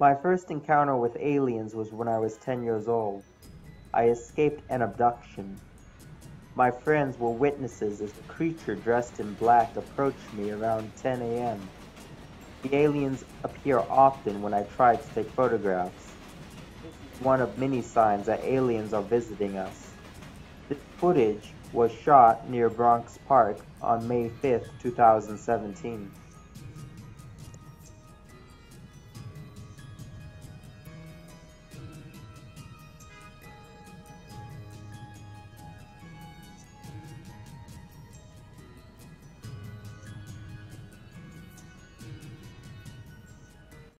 My first encounter with aliens was when I was 10 years old. I escaped an abduction. My friends were witnesses as a creature dressed in black approached me around 10 a.m. The aliens appear often when I try to take photographs. This is one of many signs that aliens are visiting us. This footage was shot near Bronx Park on May 5, 2017.